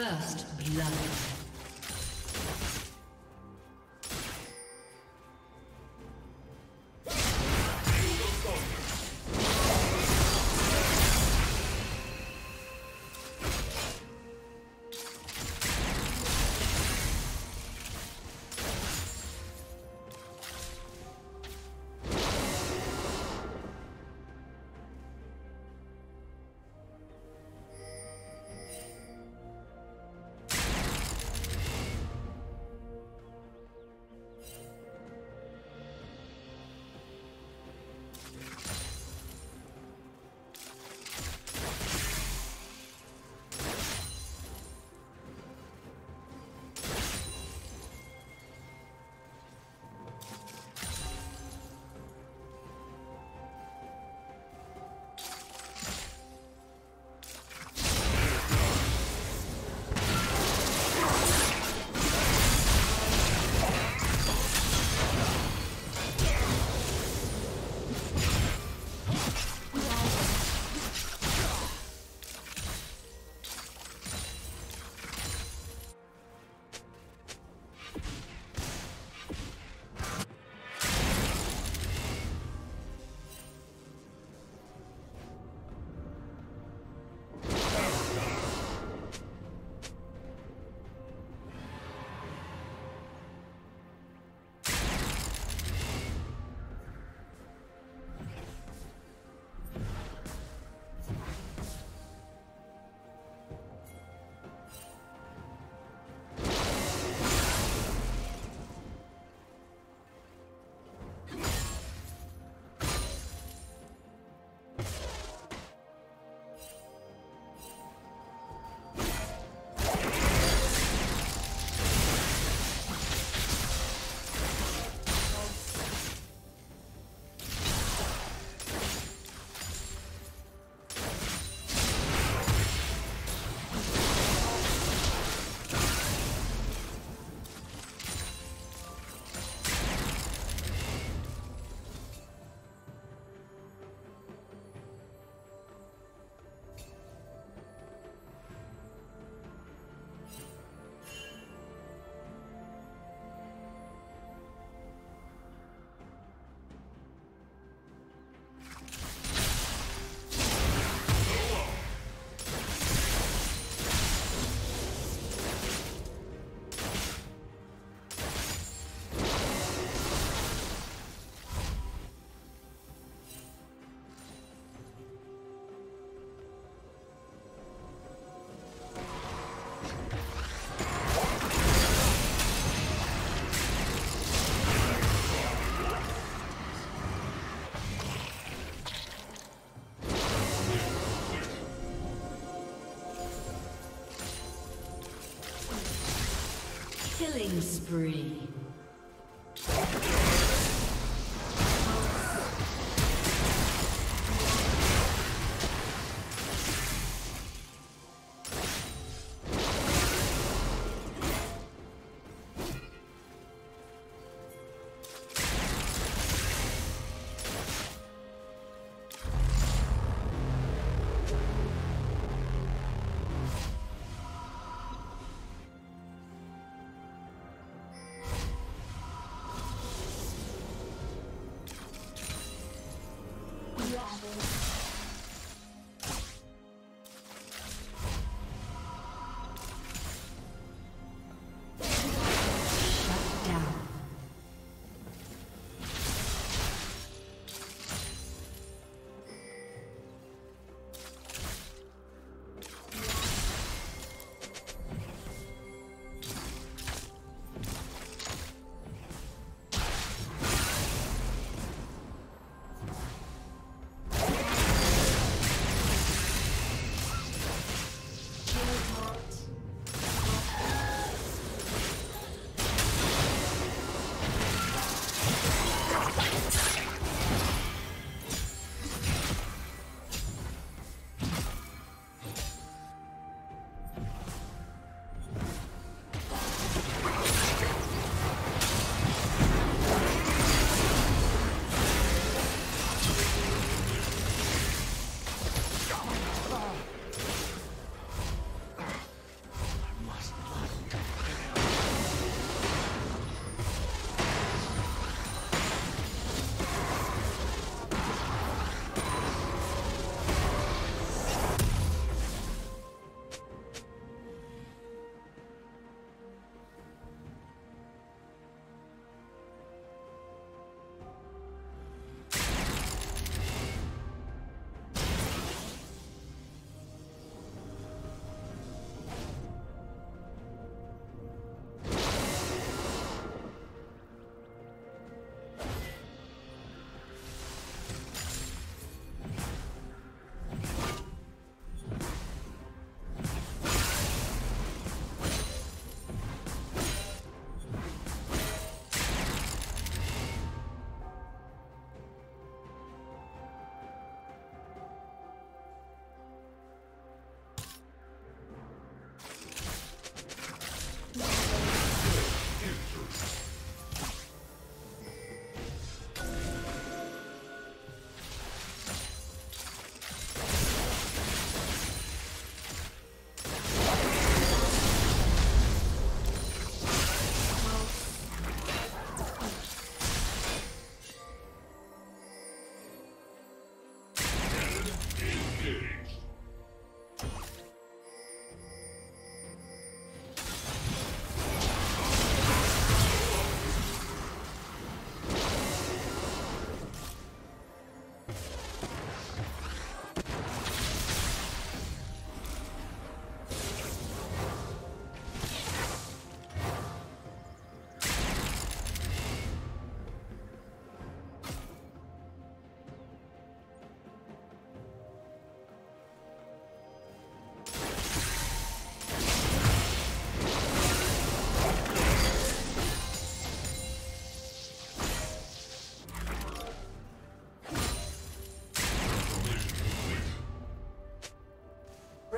First blood. spree.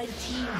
Red team.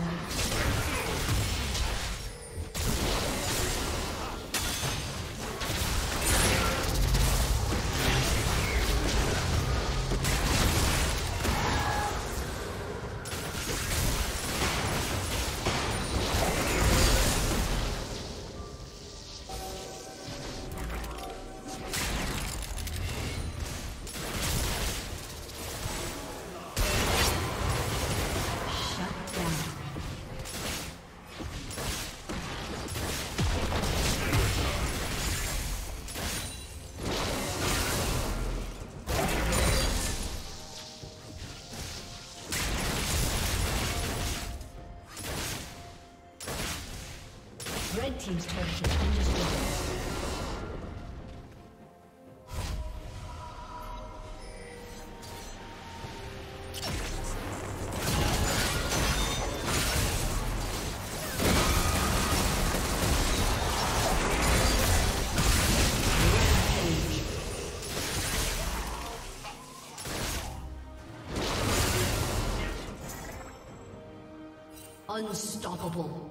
Destroyed. Unstoppable.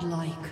Godlike.